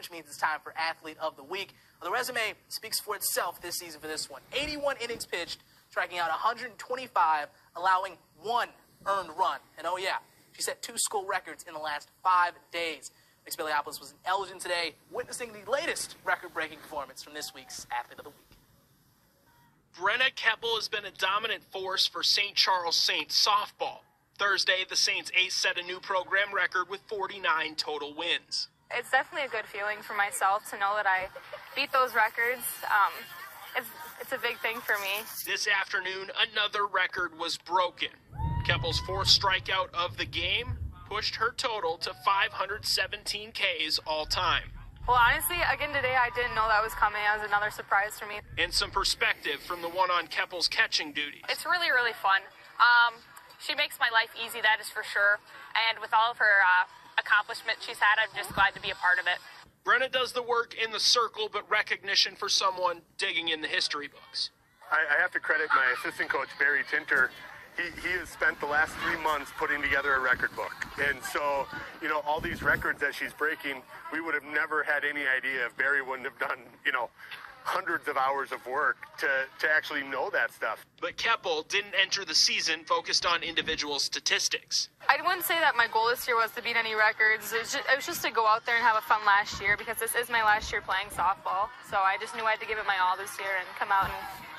which means it's time for Athlete of the Week. The resume speaks for itself this season for this one. 81 innings pitched, striking out 125, allowing one earned run. And oh, yeah, she set two school records in the last five days. Mix was in Elgin today, witnessing the latest record breaking performance from this week's Athlete of the Week. Brenna Koeppel has been a dominant force for St. Charles Saints softball. Thursday, the Saints ace set a new program record with 49 total wins. It's definitely a good feeling for myself to know that I beat those records. Um, it's, it's a big thing for me. This afternoon, another record was broken. Koeppel's fourth strikeout of the game pushed her total to 517 Ks all time. Well, honestly, again today, I didn't know that was coming. That was another surprise for me. And some perspective from the one on Koeppel's catching duties. It's really, really fun. Um, she makes my life easy, that is for sure. And with all of her uh, accomplishments she's had, I'm just glad to be a part of it. Brenna does the work in the circle, but recognition for someone digging in the history books. I, I have to credit my assistant coach, Barry Tinter. He, he has spent the last three months putting together a record book. And so, you know, all these records that she's breaking, we would have never had any idea if Barry wouldn't have done, you know, hundreds of hours of work to, to actually know that stuff. But Koeppel didn't enter the season focused on individual statistics. I wouldn't say that my goal this year was to beat any records. It was, just, it was just to go out there and have a fun last year because this is my last year playing softball. So I just knew I had to give it my all this year and come out and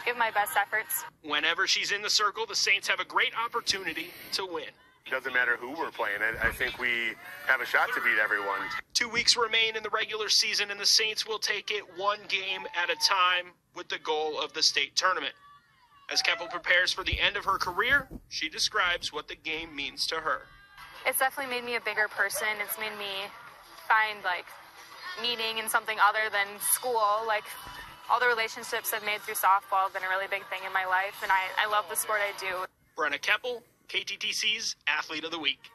give my best efforts. Whenever she's in the circle, the Saints have a great opportunity to win. Doesn't matter who we're playing. I, I think we have a shot to beat everyone. Two weeks remain in the regular season, and the Saints will take it one game at a time with the goal of the state tournament. As Koeppel prepares for the end of her career, she describes what the game means to her. It's definitely made me a bigger person. It's made me find like meaning in something other than school. Like all the relationships I've made through softball have been a really big thing in my life, and I, I love the sport I do. Brenna Koeppel, KTTC's Athlete of the Week.